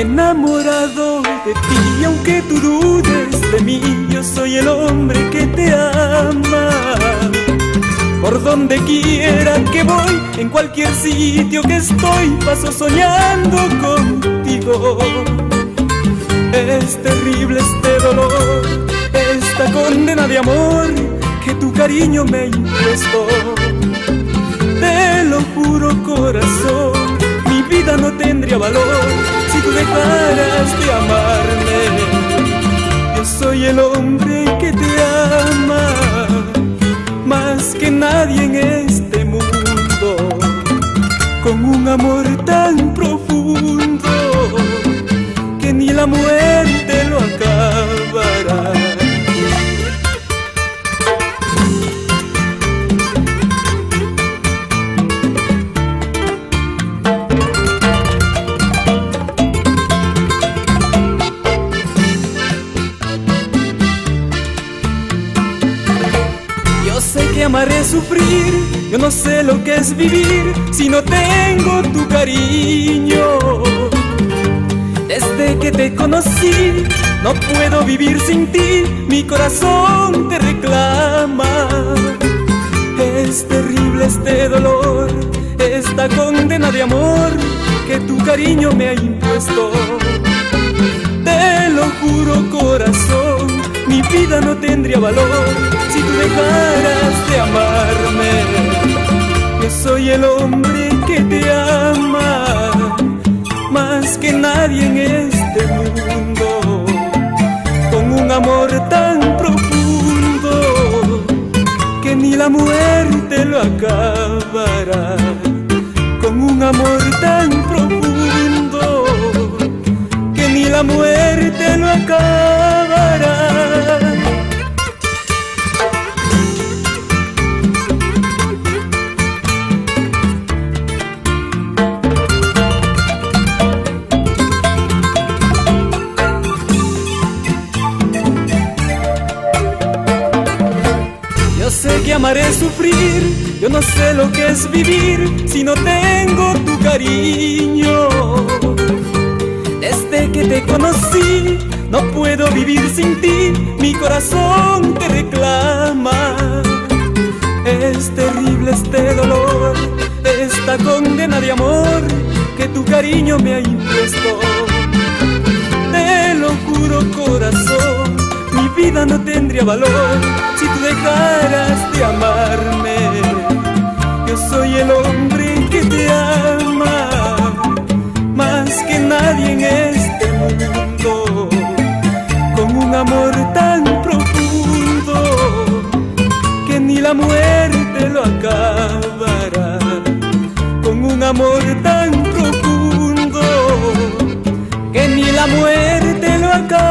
enamorado de ti, aunque tú dudes de mí, yo soy el hombre que te ama. Por donde quiera que voy, en cualquier sitio que estoy, paso soñando contigo. Es terrible este dolor, esta condena de amor que tu cariño me impuesto. Te lo juro corazón, mi vida no tendría valor de amarme. Yo soy el hombre que te ama más que nadie en este mundo, con un amor tan profundo que ni la muerte amaré sufrir, yo no sé lo que es vivir si no tengo tu cariño. Desde que te conocí, no puedo vivir sin ti, mi corazón te reclama. Es terrible este dolor, esta condena de amor que tu cariño me ha impuesto. Te lo juro corazón, mi vida no tendría valor si tú dejaras Soy el hombre que te ama más que nadie en este mundo, con un amor tan profundo que ni la muerte lo acabará, con un amor tan profundo que ni la muerte lo acabará. Sé que amaré sufrir, yo no sé lo que es vivir si no tengo tu cariño. Desde que te conocí, no puedo vivir sin ti, mi corazón te reclama. Es terrible este dolor, esta condena de amor que tu cariño me ha impuesto. Te lo juro corazón, mi vida no tendría valor si tú dejaras de amarme. Yo soy el hombre que te ama más que nadie en este mundo, con un amor tan profundo que ni la muerte lo acabará, con un amor tan profundo que ni la muerte lo acabará.